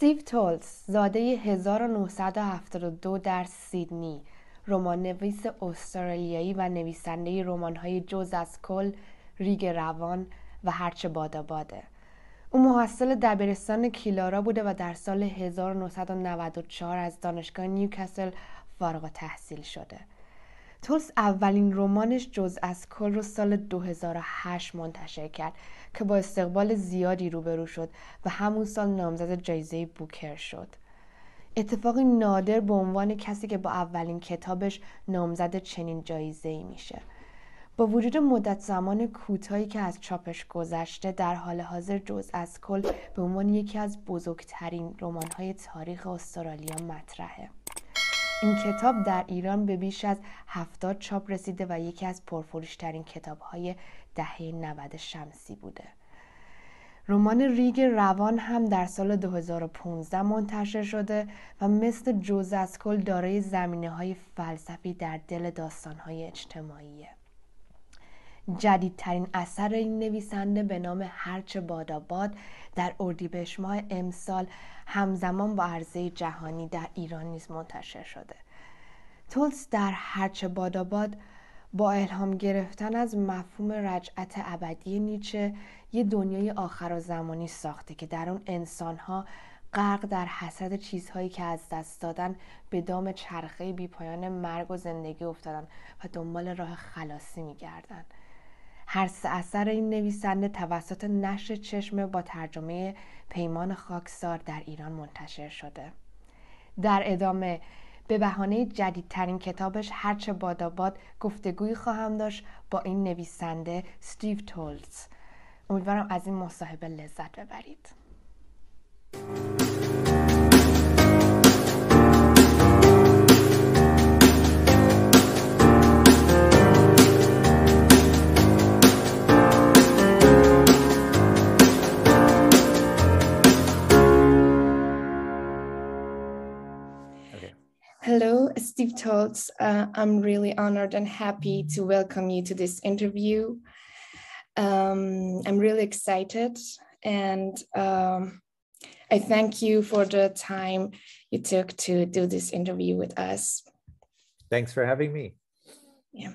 استیو تولز زاده 1972 در سیدنی. رمان نویس استرالیایی و نویسنده رمان‌های جز از کل ریگ روان و هرچه بادا باده او محصل دبیرستان کیلارا بوده و در سال 1994 از دانشگاه نیوکاسل فارغ تحصیل شده. تولز اولین رمانش جز از کل رو سال 2008 منتشر کرد که با استقبال زیادی روبرو شد و همون سال نامزد جایزه بوکر شد. اتفاقی نادر به عنوان کسی که با اولین کتابش نامزد چنین جایزه ای میشه. با وجود مدت زمان کوتاهی که از چاپش گذشته در حال حاضر جز از کل به عنوان یکی از بزرگترین رمان‌های تاریخ استرالیا مطرحه. این کتاب در ایران به بیش از هفتاد چاپ رسیده و یکی از پرفروشترین کتابهای دهه 90 شمسی بوده. رمان ریگ روان هم در سال 2015 منتشر شده و مثل جز از کل دارای زمینه های فلسفی در دل داستان های اجتماعیه. جدیدترین اثر این نویسنده به نام هرچه باداباد در اردیبهشت ماه امسال همزمان با عرضه جهانی در ایران نیز منتشر شده. تولز در هرچه باداباد با الهام گرفتن از مفهوم رجعت ابدی نیچه یه دنیای آخر و زمانی ساخته که در اون انسانها غرق در حسرت چیزهایی که از دست دادن به دام چرخه بی پایان مرگ و زندگی افتادن و دنبال راه خلاصی میگردن. هر سه اثر این نویسنده توسط نشر چشمه با ترجمه پیمان خاکسار در ایران منتشر شده. در ادامه به بهانه جدیدترین کتابش هرچه باداباد گفتگویی خواهم داشت با این نویسنده ستیو تولز. امیدوارم از این مصاحبه لذت ببرید. Hello, Steve Toltz. Uh, I'm really honored and happy to welcome you to this interview. Um, I'm really excited and um, I thank you for the time you took to do this interview with us. Thanks for having me. Yeah.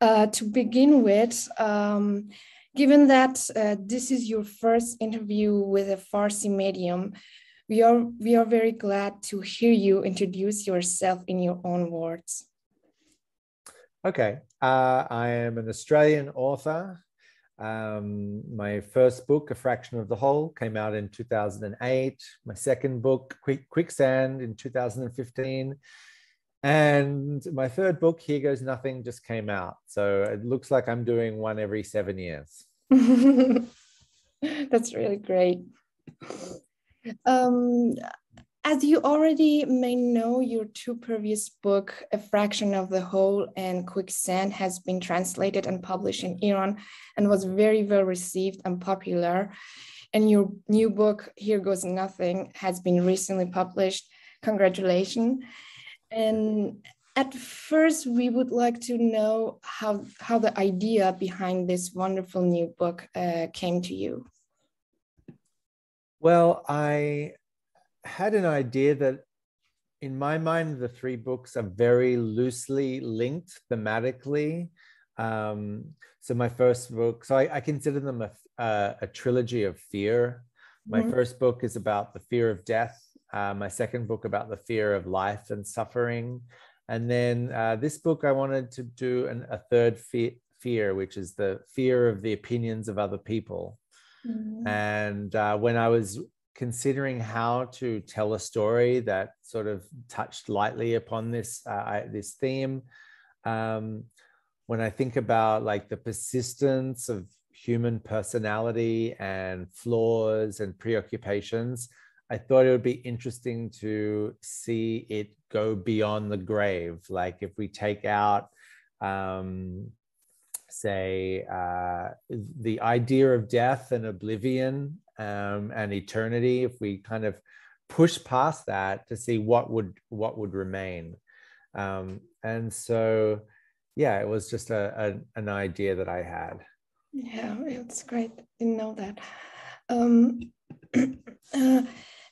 Uh, to begin with, um, given that uh, this is your first interview with a Farsi medium, we are, we are very glad to hear you introduce yourself in your own words. Okay, uh, I am an Australian author. Um, my first book, A Fraction of the Whole, came out in 2008. My second book, Quick, Quicksand, in 2015. And my third book, Here Goes Nothing, just came out. So it looks like I'm doing one every seven years. That's really great. Um, as you already may know, your two previous book, A Fraction of the Whole and Quicksand, has been translated and published in Iran and was very well received and popular. And your new book, Here Goes Nothing, has been recently published. Congratulations. And at first, we would like to know how, how the idea behind this wonderful new book uh, came to you. Well, I had an idea that in my mind, the three books are very loosely linked thematically. Um, so my first book, so I, I consider them a, uh, a, trilogy of fear. My mm-hmm. first book is about the fear of death. Uh, my second book about the fear of life and suffering. And then uh, this book, I wanted to do an, a third fe- fear, which is the fear of the opinions of other people. Mm-hmm. And uh, when I was considering how to tell a story that sort of touched lightly upon this uh, this theme, um, when I think about like the persistence of human personality and flaws and preoccupations, I thought it would be interesting to see it go beyond the grave. Like if we take out um, say uh, the idea of death and oblivion um, and eternity if we kind of push past that to see what would what would remain. Um, and so yeah it was just a, a, an idea that i had. Yeah it's great didn't know that. Um, uh,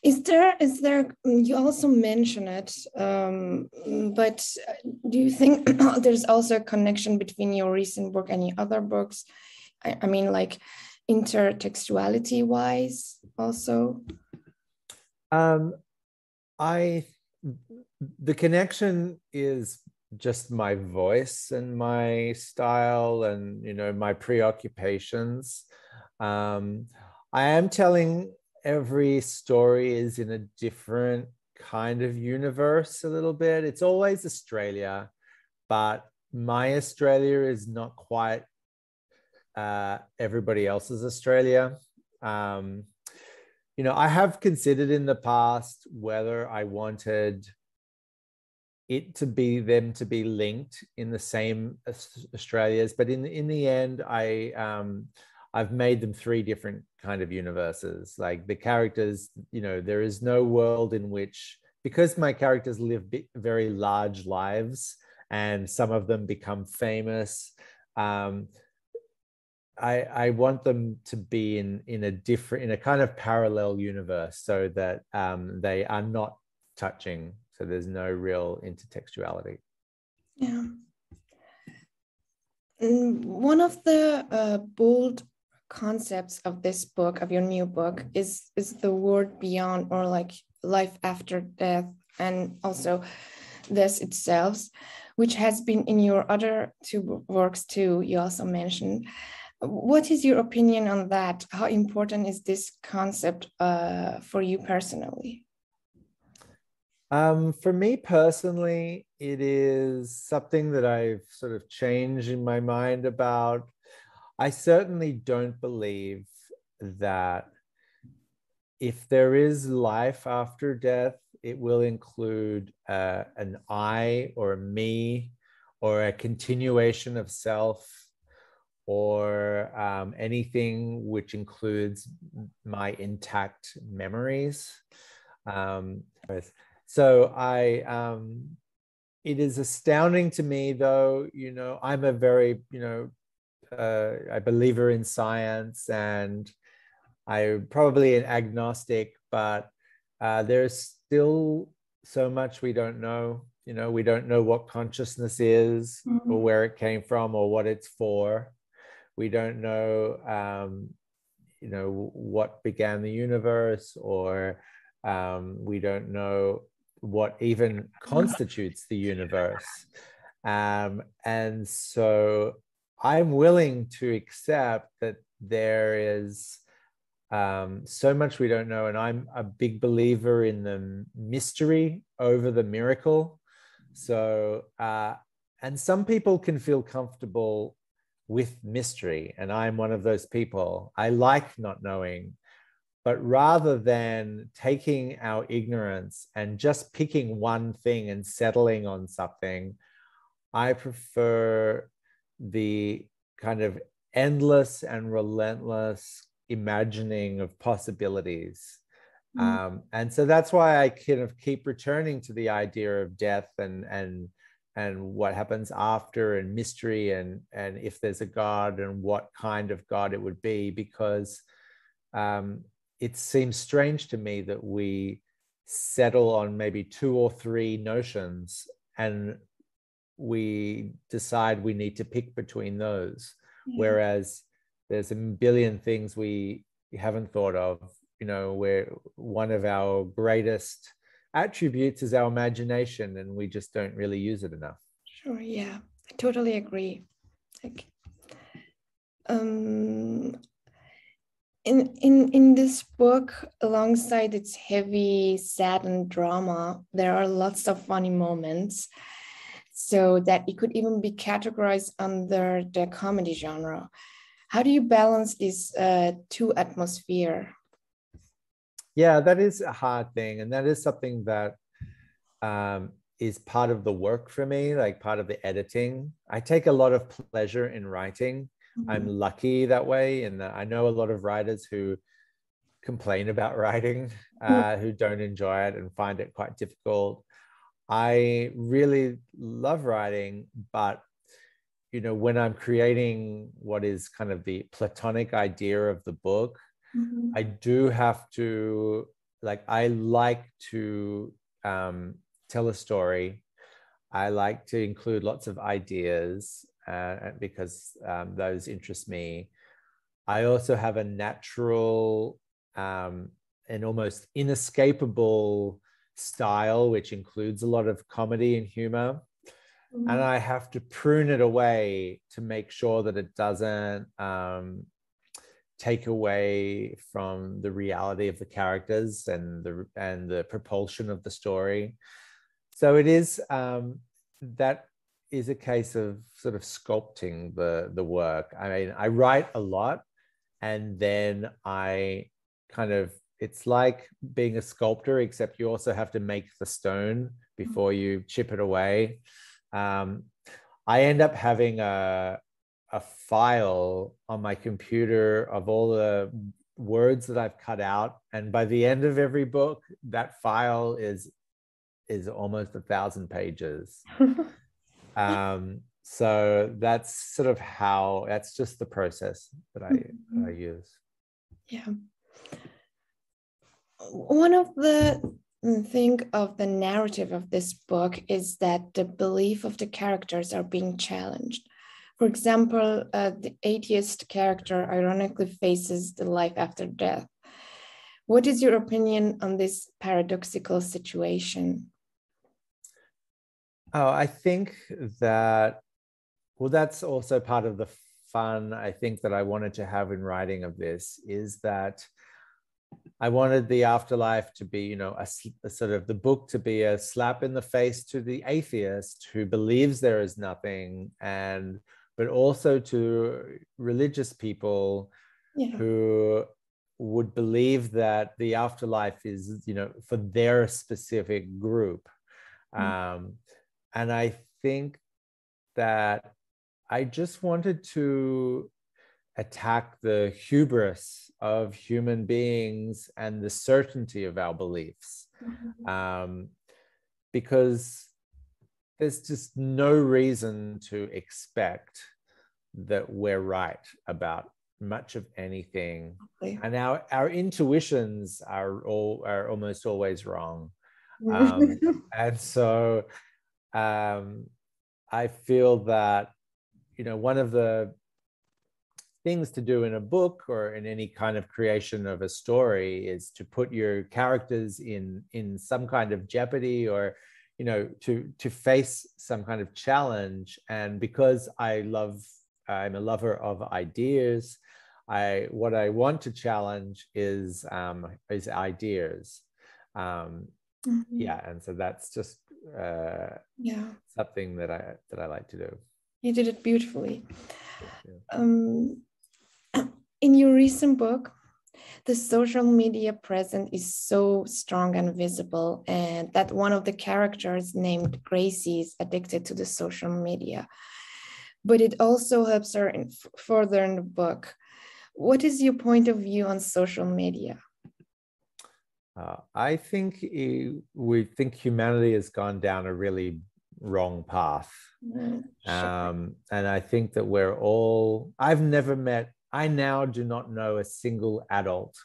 is there is there you also mention it um, but do you think there's also a connection between your recent book and your other books? I, I mean like intertextuality wise also? Um, i the connection is just my voice and my style and you know my preoccupations. Um, i am telling every story is in a different kind of universe a little bit. It's always australia but my australia is not quite uh, everybody else's australia. Um, you know i have considered in the past whether i wanted it to be them to be linked in the same Australias, but in in the end, I um, I've made them three different kind of universes. Like the characters, you know, there is no world in which because my characters live very large lives and some of them become famous. Um, I, I want them to be in in a different in a kind of parallel universe so that um, they are not touching so there's no real intertextuality. Yeah. One of the uh, bold concepts of this book, of your new book, is is the word beyond or like life after death, and also this itself, which has been in your other two works too. You also mentioned. What is your opinion on that? How important is this concept uh, for you personally? Um, for me personally, it is something that I've sort of changed in my mind about. I certainly don't believe that if there is life after death, it will include uh, an I or a me or a continuation of self or um, anything which includes my intact memories. Um, so I, um, it is astounding to me, though. You know, I'm a very, you know, uh, a believer in science, and I'm probably an agnostic, but uh, there's still so much we don't know. You know, we don't know what consciousness is, mm-hmm. or where it came from, or what it's for. We don't know, um, you know, what began the universe, or um, we don't know what even constitutes the universe. Um, and so I'm willing to accept that there is um, so much we don't know. And I'm a big believer in the mystery over the miracle. So, uh, and some people can feel comfortable with mystery. And I'm one of those people. I like not knowing. But rather than taking our ignorance and just picking one thing and settling on something, I prefer the kind of endless and relentless imagining of possibilities. Mm. Um, and so that's why I kind of keep returning to the idea of death and and and what happens after and mystery and and if there's a God and what kind of God it would be because um, it seems strange to me that we settle on maybe two or three notions and we decide we need to pick between those. Yeah. whereas there's a billion things we haven't thought of you know where one of our greatest attributes is our imagination and we just don't really use it enough. Sure yeah i totally agree. Like um in in in this book alongside its heavy sad and drama there are lots of funny moments so that it could even be categorized under the comedy genre how do you balance these uh, two atmosphere yeah that is a hard thing and that is something that um, is part of the work for me like part of the editing i take a lot of pleasure in writing Mm-hmm. I'm lucky that way. And I know a lot of writers who complain about writing, uh, who don't enjoy it and find it quite difficult. I really love writing, but you know, when I'm creating what is kind of the platonic idea of the book, mm-hmm. I do have to like I like to um, tell a story. I like to include lots of ideas uh, because um, those interest me. I also have a natural um, and almost inescapable style, which includes a lot of comedy and humor. Mm-hmm. And I have to prune it away to make sure that it doesn't um, take away from the reality of the characters and the and the propulsion of the story. So it is um, that is a case of sort of sculpting the the work. I mean, I write a lot, and then I kind of it's like being a sculptor, except you also have to make the stone before you chip it away. Um, I end up having a a file on my computer of all the words that I've cut out, and by the end of every book, that file is is almost a thousand pages. um, so that's sort of how that's just the process that I, that I use. Yeah one of the thing of the narrative of this book is that the belief of the characters are being challenged. For example, uh, the atheist character ironically faces the life after death. What is your opinion on this paradoxical situation? Oh, I think that, well, that's also part of the fun I think that I wanted to have in writing of this is that I wanted the afterlife to be, you know, a, a, sort of the book to be a slap in the face to the atheist who believes there is nothing, and but also to religious people yeah. who would believe that the afterlife is, you know, for their specific group. Mm. Um, and I think that I just wanted to attack the hubris of human beings and the certainty of our beliefs. Mm-hmm. Um, because there's just no reason to expect that we're right about much of anything and our our intuitions are all are almost always wrong um, and so um, i feel that you know one of the things to do in a book or in any kind of creation of a story is to put your characters in in some kind of jeopardy or you know to to face some kind of challenge. And because i love i'm a lover of ideas i what i want to challenge is um is ideas. Um mm-hmm. yeah and so that's just uh yeah. something that i that i like to do. You did it beautifully. Yeah. um in your recent book, the social media presence is so strong and visible, and that one of the characters named Gracie is addicted to the social media. But it also helps her in further in the book. What is your point of view on social media? Uh, I think it, we think humanity has gone down a really wrong path. Mm, sure. um, and I think that we're all, I've never met I now do not know a single adult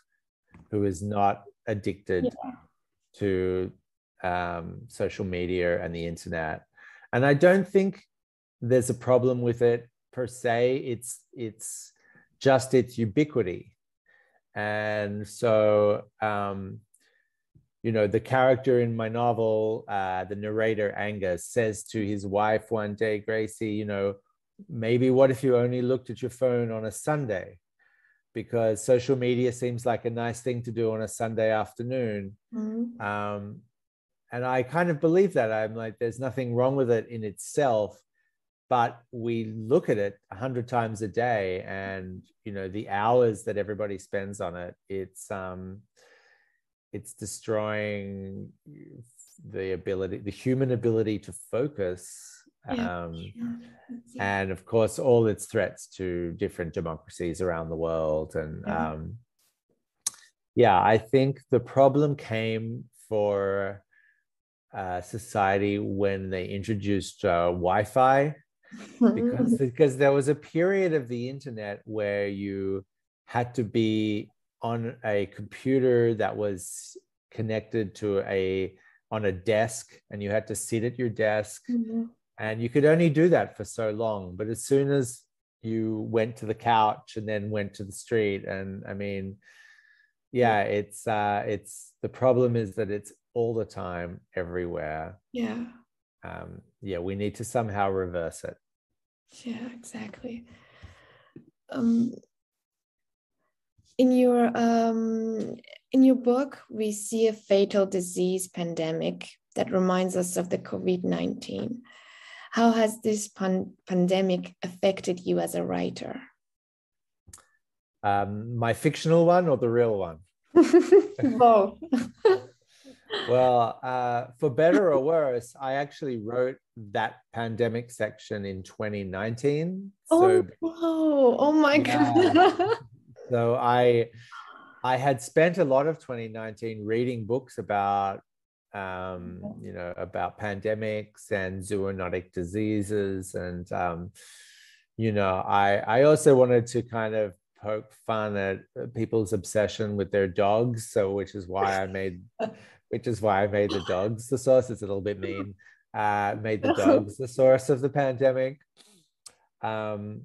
who is not addicted yeah. to um, social media and the internet. And I don't think there's a problem with it per se. It's it's just its ubiquity. And so um, you know, the character in my novel, uh, the narrator Angus, says to his wife one day, Gracie, you know, maybe what if you only looked at your phone on a Sunday? Because social media seems like a nice thing to do on a Sunday afternoon. Mm-hmm. Um, and I kind of believe that. I'm like, there's nothing wrong with it in itself, but we look at it a hundred times a day, and you know the hours that everybody spends on it. It's um, it's destroying the ability, the human ability to focus yeah, um, sure. and of course all its threats to different democracies around the world and yeah. Um, yeah i think the problem came for uh, society when they introduced uh, wi-fi because because there was a period of the internet where you had to be on a computer that was connected to a on a desk and you had to sit at your desk Mhm. And you could only do that for so long but as soon as you went to the couch and then went to the street and i mean yeah it's uh it's the problem is that it's all the time everywhere Yeah. um yeah we need to somehow reverse it Yeah, exactly. Um, in your um, in your book, we see a fatal disease pandemic that reminds us of the COVID nineteen. How has this pan- pandemic affected you as a writer? um my fictional one or the real one Both. well uh for better or worse i actually wrote that pandemic section in 2019 oh, so whoa. oh my Yeah. god! so i i had spent a lot of 2019 reading books about um you know about pandemics and zoonotic diseases. And um you know i i also wanted to kind of poke fun at people's obsession with their dogs. So which is why i made which is why i made the dogs the source. It's a little bit mean. Uh made the dogs the source of the pandemic. Um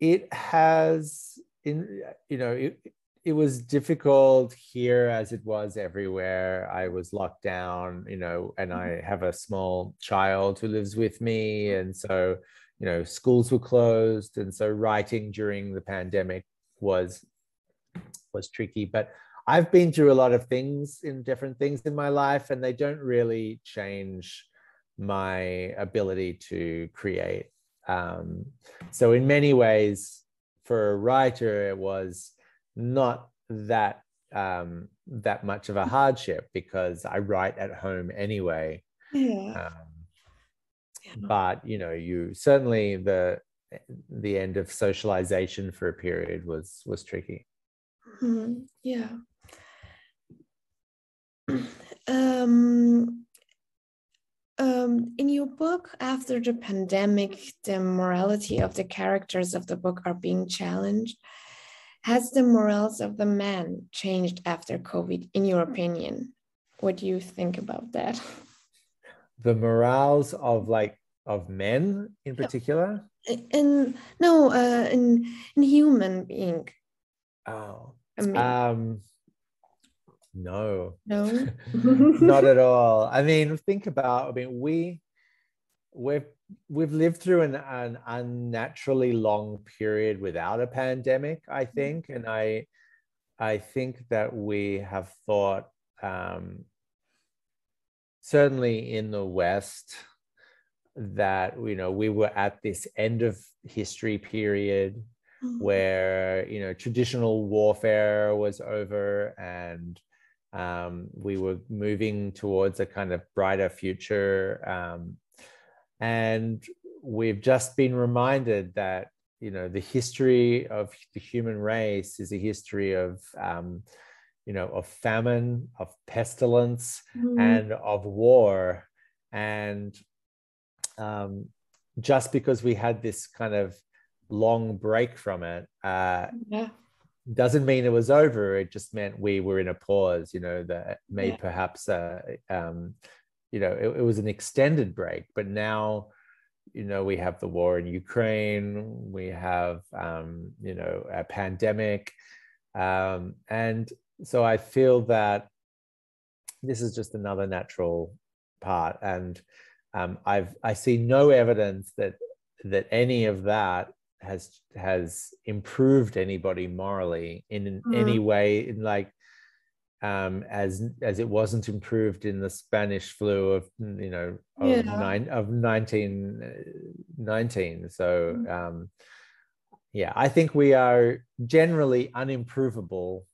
it has in you know it, it was difficult here as it was everywhere. I was locked down you know and i have a small child who lives with me and so you know schools were closed and so writing during the pandemic was was tricky. But i've been through a lot of things in different things in my life and they don't really change my ability to create. Um, so in many ways for a writer it was not that um, that much of a hardship because i write at home anyway yeah. um, but you know you certainly the the end of socialization for a period was was tricky Mhm, Yeah. Um, um, in your book, after the pandemic, the morality of the characters of the book are being challenged. Has the morals of the man changed after COVID, in your opinion? What do you think about that? the morals of like of men in particular In no, uh, in in human being. oh I mean, um no no. not at all i mean think about i mean we we've we've lived through an, an unnaturally long period without a pandemic i think. And i i think that we have thought um certainly in the west that you know we were at this end of history period where you know traditional warfare was over and um, we were moving towards a kind of brighter future um, and we've just been reminded that you know the history of the human race is a history of um, you know of famine of pestilence Mhm. and of war and um, just because we had this kind of long break from it uh, yeah. doesn't mean it was over. It just meant we were in a pause, you know, that may Yeah. perhaps, uh, um, you know, it, it was an extended break. But now, you know, we have the war in Ukraine, we have, um, you know, a pandemic. Um, and so I feel that this is just another natural part. And um, I've, I see no evidence that, that any of that has has improved anybody morally in Mm. any way in like um as as it wasn't improved in the spanish flu of you know of Yeah. nine of 1919 so Mm. um yeah i think we are generally unimprovable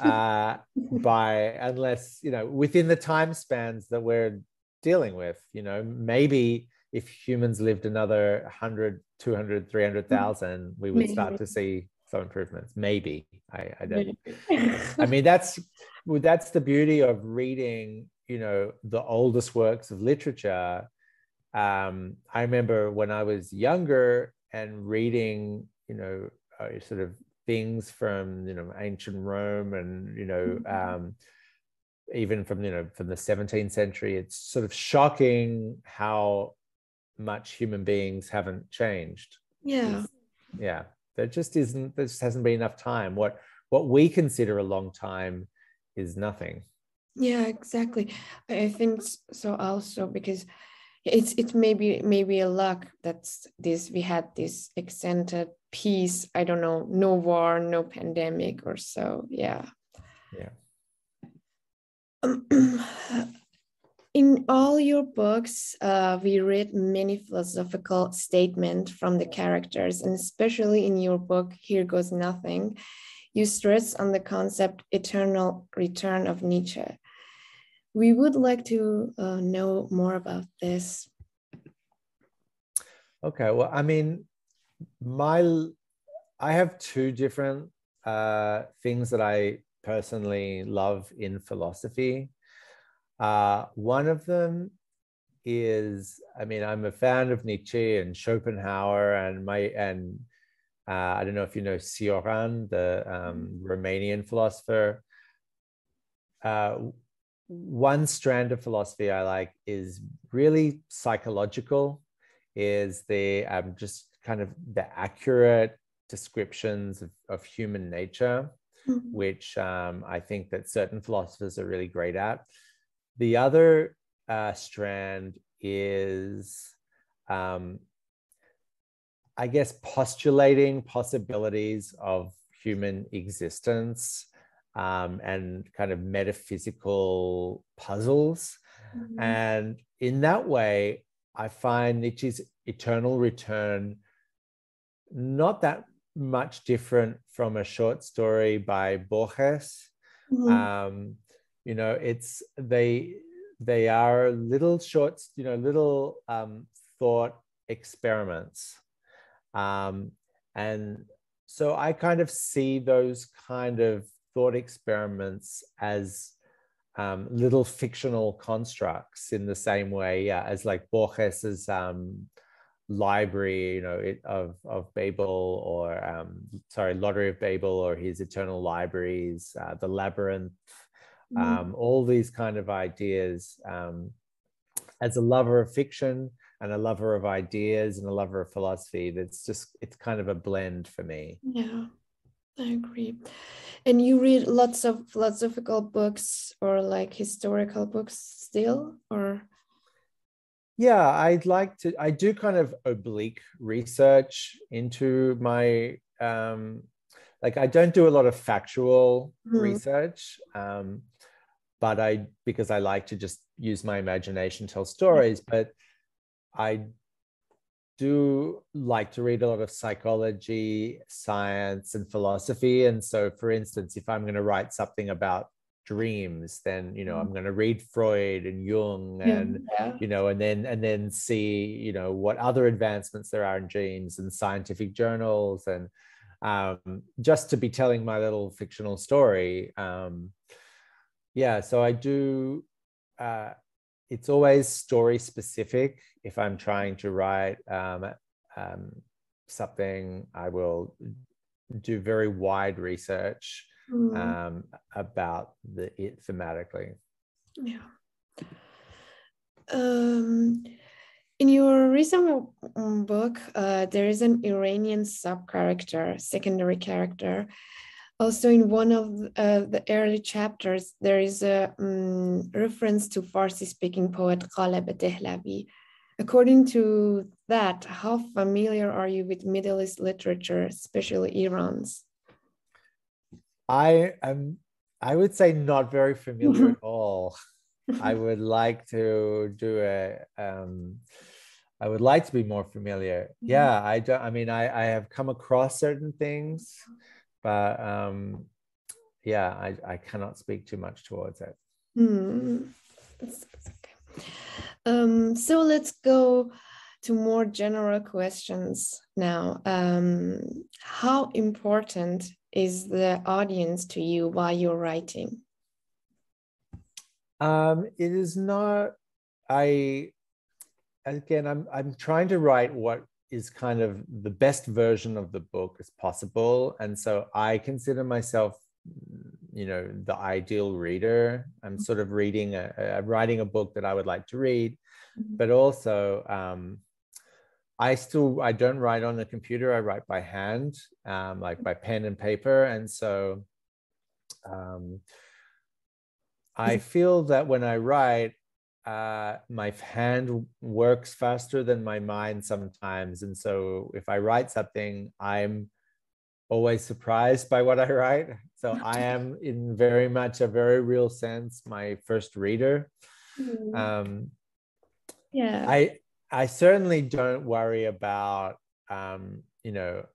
uh by unless you know within the time spans that we're dealing with you know maybe if humans lived another 100 200 300,000 we would start to see some improvements. Maybe. I i don't I mean, that's well, that's the beauty of reading, you know, the oldest works of literature. Um, I remember when I was younger and reading, you know, uh, sort of things from you know ancient Rome and you know um, even from you know from the 17th century it's sort of shocking how much human beings haven't changed. Yeah. yeah there just isn't there just hasn't been enough time what what we consider a long time is nothing Yeah, exactly. I think so also because it's it's maybe maybe a luck that this we had this extended peace. I don't know, no war, no pandemic or so. Yeah. Yeah. In all your books, uh, we read many philosophical statements from the characters, and especially in your book, Here Goes Nothing, you stress on the concept eternal return of Nietzsche. We would like to uh, know more about this. Okay, well, I mean, my I have two different uh, things that I personally love in philosophy. Uh, one of them is, I mean, I'm a fan of Nietzsche and Schopenhauer, and my and uh, I don't know if you know Cioran, the um, Romanian philosopher. Uh, one strand of philosophy I like is really psychological is the um, just kind of the accurate descriptions of, of human nature, Mhm. which um, I think that certain philosophers are really great at. The other uh, strand is, um, I guess, postulating possibilities of human existence um, and kind of metaphysical puzzles. Mhm. And in that way, I find Nietzsche's eternal return not that much different from a short story by Borges. Mhm. Um, you know, it's they they are little short you know, little um, thought experiments, um, and so I kind of see those kind of thought experiments as um, little fictional constructs in the same way as like Borges's um, library, you know, it, of of Babel or um, sorry, Lottery of Babel or his Eternal Libraries, uh, the Labyrinth. Um, all these kind of ideas. Um, as a lover of fiction and a lover of ideas and a lover of philosophy, that's just it's kind of a blend for me. Yeah, I agree. And you read lots of philosophical books or like historical books still, or Yeah, I'd like to. I do kind of oblique research into my um, like I don't do a lot of factual Mhm. research, um, but I because I like to just use my imagination, tell stories. But I do like to read a lot of psychology, science, and philosophy. And so, for instance, if I'm going to write something about dreams, then you know I'm going to read Freud and Jung and yeah. you know and then and then see you know what other advancements there are in dreams and scientific journals and um, just to be telling my little fictional story um, yeah so i do uh, it's always story specific if i'm trying to write um, um, something i will do very wide research Mm, um, about the it thematically yeah. Um, in your recent book, uh, there is an Iranian sub character, secondary character. Also, in one of uh, the early chapters, there is a um, reference to Farsi speaking poet Ghaleb Dehlavi. According to that, how familiar are you with Middle East literature, especially Iran's? I am I would say not very familiar at all. I would like to do a um I would like to be more familiar. Mhm. Yeah, I don't I mean I I have come across certain things, but um yeah, I I cannot speak too much towards it. It's, it's okay. Um, so let's go to more general questions now. Um, how important is the audience to you while you're writing? Um it is not I again I'm I'm trying to write what is kind of the best version of the book as possible. And so I consider myself you know the ideal reader. I'm sort of reading a, a writing a book that i would like to read Mhm. but also um, i still i don't write on the computer. I write by hand um, like by pen and paper. And so um, i feel that when i write uh, my hand works faster than my mind sometimes and so if i write something i'm always surprised by what i write so i am in very much a very real sense my first reader Mhm. um, yeah. I I certainly don't worry about um, you know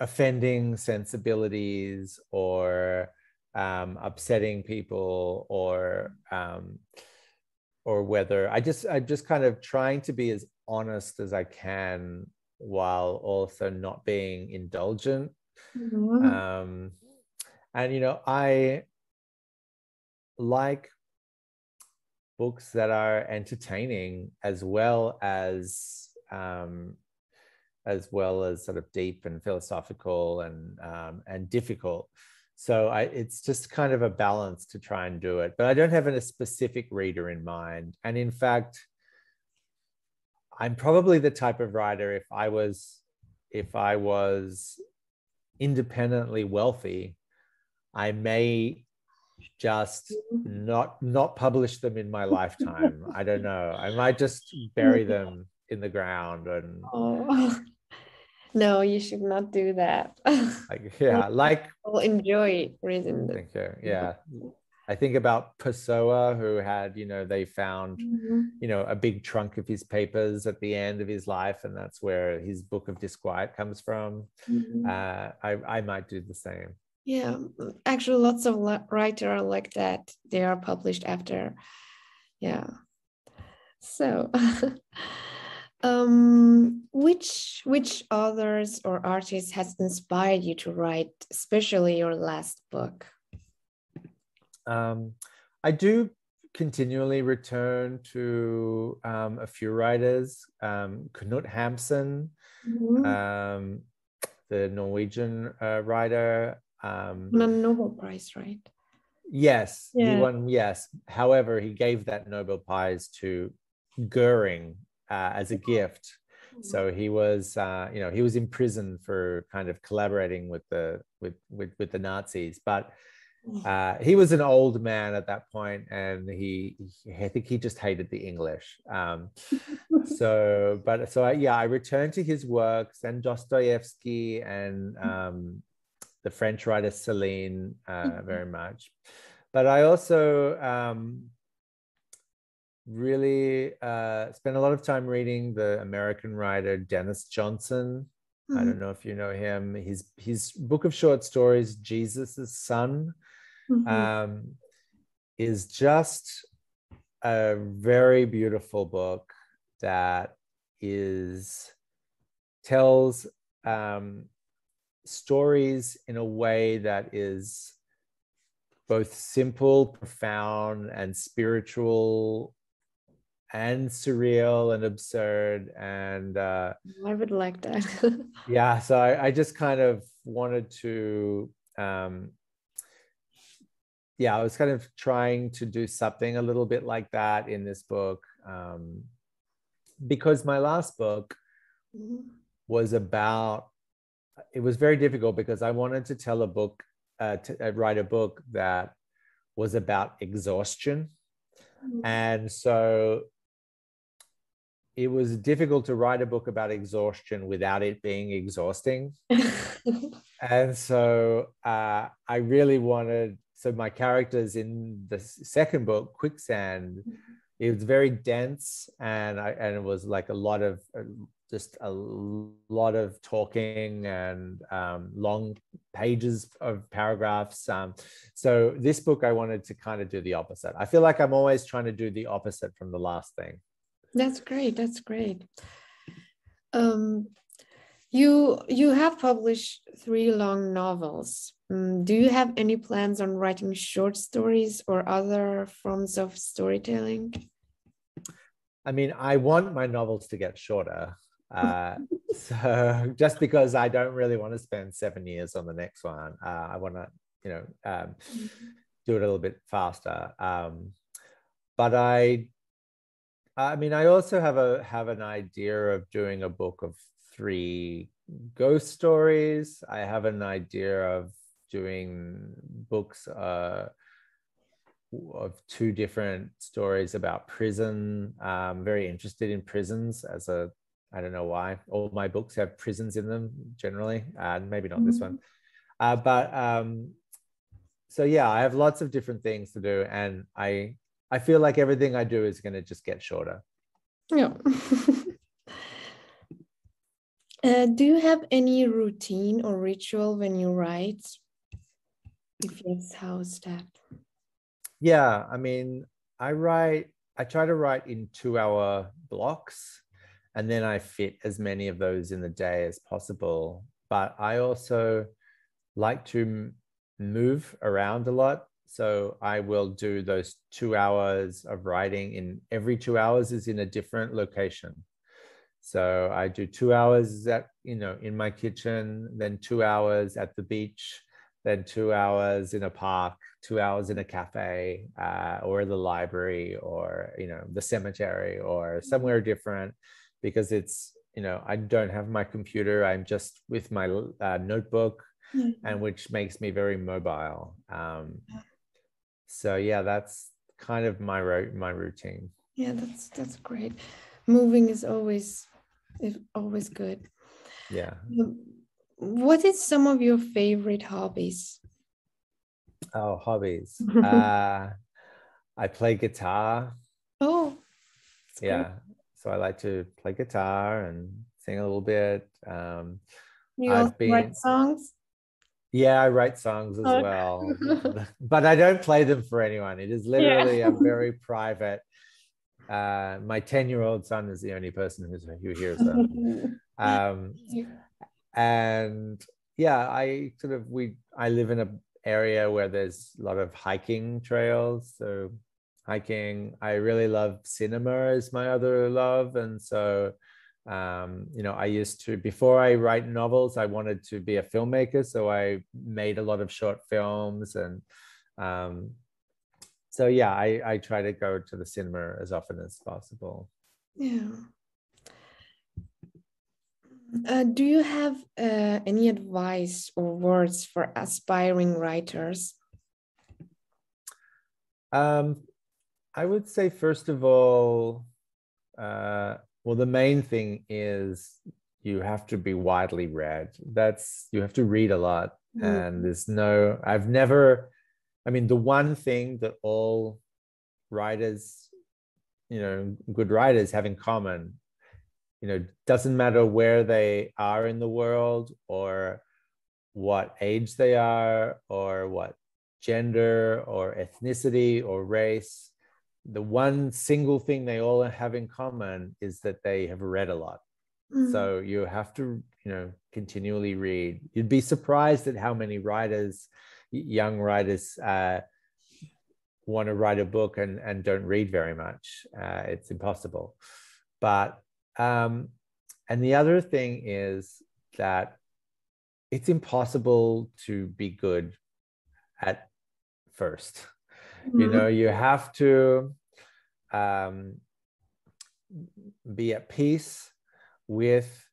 offending sensibilities or um, upsetting people or um, or whether I just I'm just kind of trying to be as honest as I can while also not being indulgent Mhm. um, and you know i like books that are entertaining as well as um, as well as sort of deep and philosophical and um, and difficult so I, it's just kind of a balance to try and do it but i don't have a specific reader in mind and in fact i'm probably the type of writer if i was if i was independently wealthy i may just mm-hmm. not not publish them in my lifetime. I don't know. I might just bury them in the ground and Oh. No, you should not do that. like yeah like I'll enjoy reading thank you yeah i think about pessoa who had you know they found Mhm. you know a big trunk of his papers at the end of his life and that's where his book of disquiet comes from Mhm. uh, I, I might do the same Yeah, actually, lots of writer are like that. They are published after. Yeah. So, um, which which authors or artists has inspired you to write, especially your last book? um, I do continually return to um, a few writers. Um, Knut Hamsun, Mhm. um, the Norwegian uh, writer. Um, a Nobel Prize, right? yes, he won. Yes, however, he gave that Nobel Prize to Goering uh, as a gift. So he was, uh, you know, he was imprisoned for kind of collaborating with the with with, with the Nazis, but uh, he was an old man at that point, and he, he I think he just hated the English. Um, so, but so I, yeah, I returned to his works and Dostoevsky and um, the French writer Celine uh, very much, but I also um, really uh, spent a lot of time reading the American writer Denis Johnson. I don't know if you know him. His his book of short stories, Jesus' Son, Mhm. um, is just a very beautiful book that is tells um, stories in a way that is both simple, profound, and spiritual, and surreal and absurd. And uh, I would like that. yeah, so I, I just kind of wanted to um, yeah, I was kind of trying to do something a little bit like that in this book um, because my last book Mhm. was about. It was very difficult because I wanted to tell a book, uh, to uh, write a book that was about exhaustion, and so it was difficult to write a book about exhaustion without it being exhausting. and so uh, I really wanted. So my characters in the second book, Quicksand, it was very dense, and I and it was like a lot of uh, just a lot of talking and um, long pages of paragraphs. Um, so this book, I wanted to kind of do the opposite. I feel like I'm always trying to do the opposite from the last thing. That's great. That's great. Um, you you have published three long novels. Mm, do you have any plans on writing short stories or other forms of storytelling? I mean, I want my novels to get shorter. Uh, so just because I don't really want to spend seven years on the next one, uh, I want to, you know um, do it a little bit faster um, but i i mean i also have a have an idea of doing a book of three ghost stories i have an idea of doing books uh, of two different stories about prison. I'm very interested in prisons as a, I don't know why. All my books have prisons in them generally, and maybe not mm-hmm. this one. Uh, but um, so yeah, I have lots of different things to do, and I I feel like everything I do is going to just get shorter. Yeah. uh, do you have any routine or ritual when you write? If yes, how's that? Yeah, I mean, I write, I try to write in two hour blocks, and then I fit as many of those in the day as possible. But I also like to move around a lot. So I will do those two hours of writing in every two hours is in a different location. So I do two hours at, you know, in my kitchen, then two hours at the beach, then two hours in a park, two hours in a cafe, uh, or the library, or you know the cemetery, or somewhere different, because it's you know I don't have my computer. I'm just with my uh, notebook, mm-hmm. and which makes me very mobile. Um, so yeah, that's kind of my my routine. Yeah, that's that's great. Moving is always is always good. Yeah. Um, what is some of your favorite hobbies? Oh, hobbies. uh, I play guitar. Oh, yeah. Great. So I like to play guitar and sing a little bit. Um, you I've been, write songs? Yeah, I write songs as okay. well, but I don't play them for anyone. It is literally yeah. a very private. Uh, my ten-year-old son is the only person who's, who hears them. Um, and yeah i sort of we i live in a area where there's a lot of hiking trails so hiking i really love cinema is my other love and so um, you know i used to before i write novels i wanted to be a filmmaker so i made a lot of short films and um, so yeah I, I try to go to the cinema as often as possible yeah uh, do you have uh, any advice or words for aspiring writers? Um, I would say, first of all, uh, well, the main thing is you have to be widely read. That's you have to read a lot, mm. and there's no. I've never. I mean, the one thing that all writers, you know, good writers have in common you know doesn't matter where they are in the world or what age they are or what gender or ethnicity or race the one single thing they all have in common is that they have read a lot. Mm-hmm. so you have to you know continually read. You'd be surprised at how many writers young writers uh, want to write a book and, and don't read very much. Uh, it's impossible. But um, and the other thing is that it's impossible to be good at 1st mm-hmm. You know, you have to um, be at peace with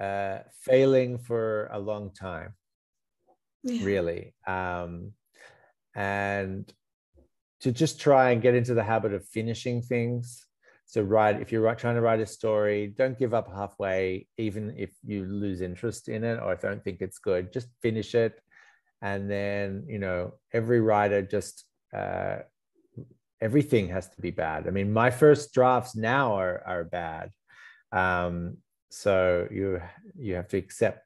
uh, failing for a long time, yeah. really. Um, and to just try and get into the habit of finishing things so write if you're trying to write a story, don't give up halfway, even if you lose interest in it or if don't think it's good. Just finish it, and then you know every writer just uh, everything has to be bad. I mean, my first drafts now are are bad, um, so you you have to accept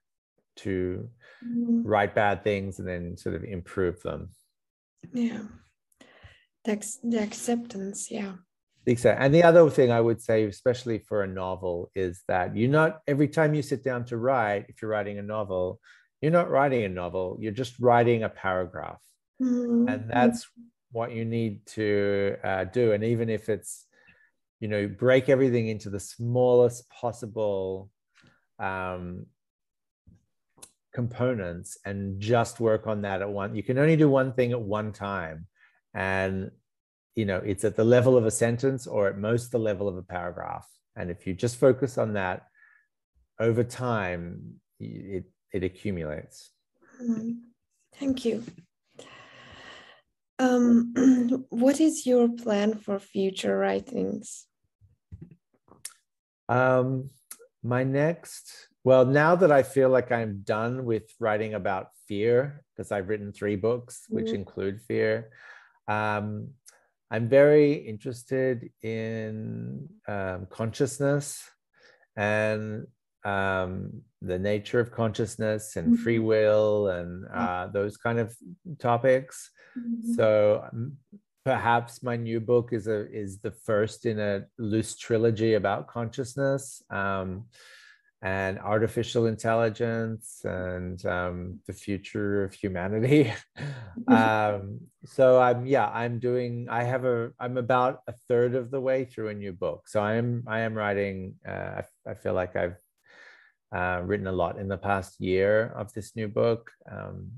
to mm-hmm. write bad things and then sort of improve them. Yeah, the, the acceptance. Yeah Exactly. And the other thing I would say, especially for a novel, is that you're not every time you sit down to write, if you're writing a novel, you're not writing a novel, you're just writing a paragraph. Mm-hmm. And that's what you need to uh, do. And even if it's, you know, break everything into the smallest possible um, components and just work on that at one. You can only do one thing at one time. And you know, it's at the level of a sentence or at most the level of a paragraph. And if you just focus on that over time, it, it accumulates. Mm, thank you. Um, what is your plan for future writings? Um, my next, well, now that I feel like I'm done with writing about fear, because I've written three books which mm-hmm. include fear, um, I'm very interested in um, consciousness and um, the nature of consciousness and free mm-hmm. will and uh, those kind of topics. Mm-hmm. So perhaps my new book is a is the first in a loose trilogy about consciousness um, and artificial intelligence and um, the future of humanity. um, so I'm yeah I'm doing I have a I'm about a third of the way through a new book. So I am I am writing. Uh, I, I feel like I've uh, written a lot in the past year of this new book. Um,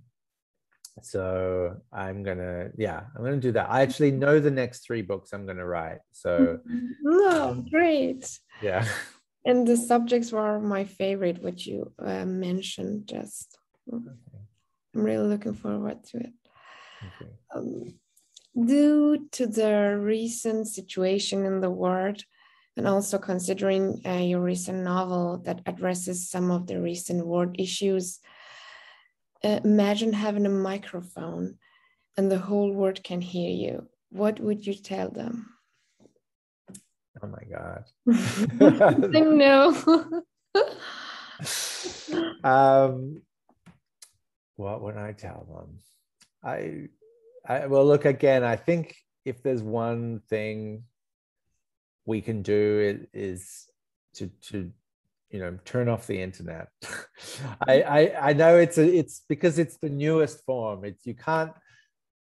so i'm gonna yeah i'm gonna do that. I actually know the next three books i'm gonna write so oh great. Yeah. And the subjects were my favorite which you uh, mentioned just. Okay. i'm really looking forward to it. Okay. um, due to the recent situation in the world and also considering uh, your recent novel that addresses some of the recent world issues uh, imagine having a microphone and the whole world can hear you. What would you tell them? Oh my God. I know. um, what would I tell them? I, I, well, look, again, I think if there's one thing we can do is to, to you know turn off the internet. I, I i know it's a, it's because it's the newest form. It's you can't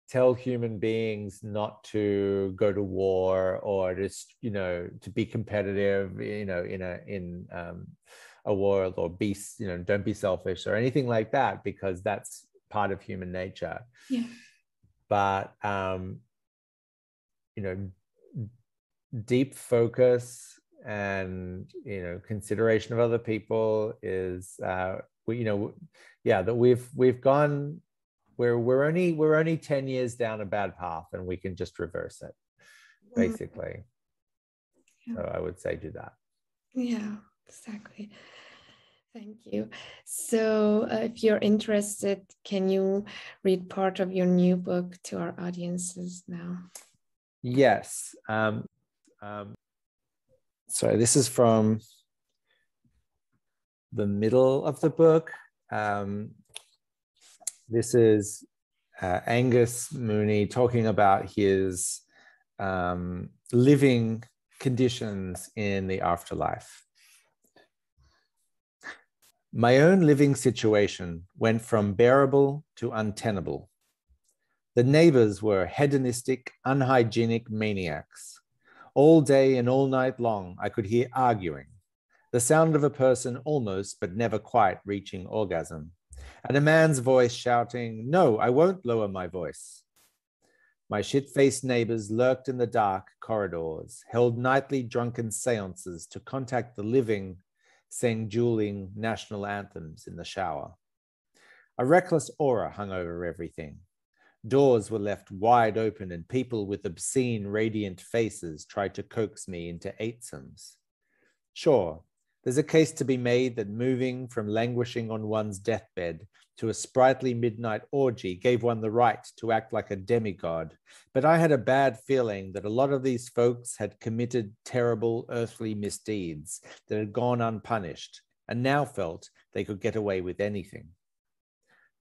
tell human beings not to go to war or just you know to be competitive you know in a in um, a world or be you know don't be selfish or anything like that because that's part of human nature. Yeah. But um you know deep focus and you know consideration of other people is uh we, you know yeah that we've we've gone we're we're only we're only 10 years down a bad path and we can just reverse it mm-hmm. basically. Yeah. so i would say do that. Yeah exactly. Thank you. So uh, if you're interested can you read part of your new book to our audiences now? Yes um, um, sorry, this is from the middle of the book. Um, this is uh, Angus Mooney talking about his um, living conditions in the afterlife. My own living situation went from bearable to untenable. The neighbors were hedonistic, unhygienic maniacs. All day and all night long, I could hear arguing, the sound of a person almost but never quite reaching orgasm, and a man's voice shouting, No, I won't lower my voice. My shit faced neighbors lurked in the dark corridors, held nightly drunken seances to contact the living, sang dueling national anthems in the shower. A reckless aura hung over everything. Doors were left wide open, and people with obscene, radiant faces tried to coax me into eightsomes. Sure, there's a case to be made that moving from languishing on one's deathbed to a sprightly midnight orgy gave one the right to act like a demigod. But I had a bad feeling that a lot of these folks had committed terrible earthly misdeeds that had gone unpunished and now felt they could get away with anything.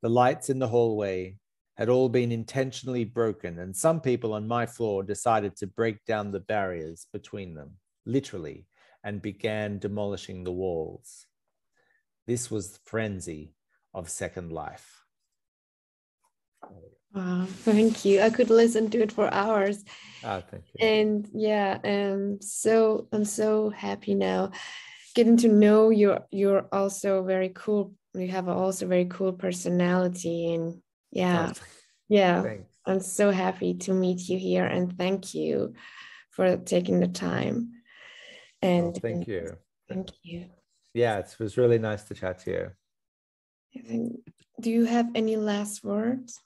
The lights in the hallway, had all been intentionally broken, and some people on my floor decided to break down the barriers between them, literally, and began demolishing the walls. This was the frenzy of Second Life. Wow, thank you. I could listen to it for hours. Ah, thank you. And yeah, um, so I'm so happy now getting to know you're you're also very cool you have also very cool personality and yeah, Oh, yeah. thanks. I'm so happy to meet you here and thank you for taking the time. Oh, And thank you. Thank you. Yeah, it was really nice to chat to you. Do you have any last words?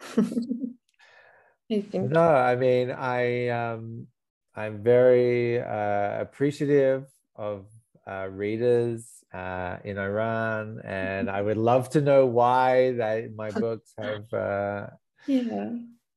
I think No, I mean, I um, I'm very uh, appreciative of uh, readers uh, in Iran, and I would love to know why that my books have. Uh, yeah.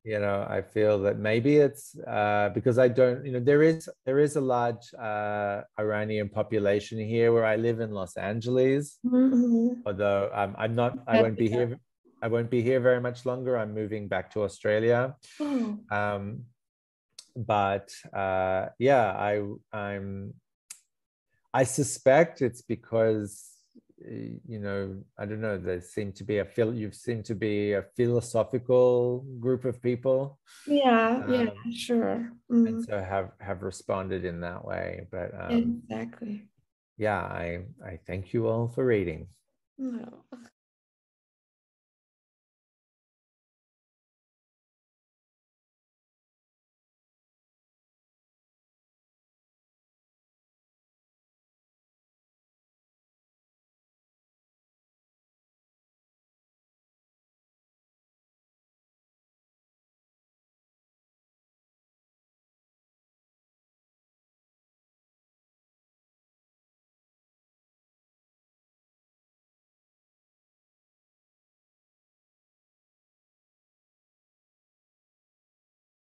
you know, I feel that maybe it's uh, because I don't. You know, there is there is a large uh, Iranian population here where I live in Los Angeles. Mhm. Although um, I'm not, I won't be here. I won't be here very much longer. I'm moving back to Australia. Oh, um, but uh, yeah, I I'm I suspect it's because uh, you know I don't know. There seem to be a phil. You seem to be a philosophical group of people, yeah, yeah, Um, sure. and Mhm. so have have responded in that way. But um, Exactly. yeah, I I thank you all for reading. No.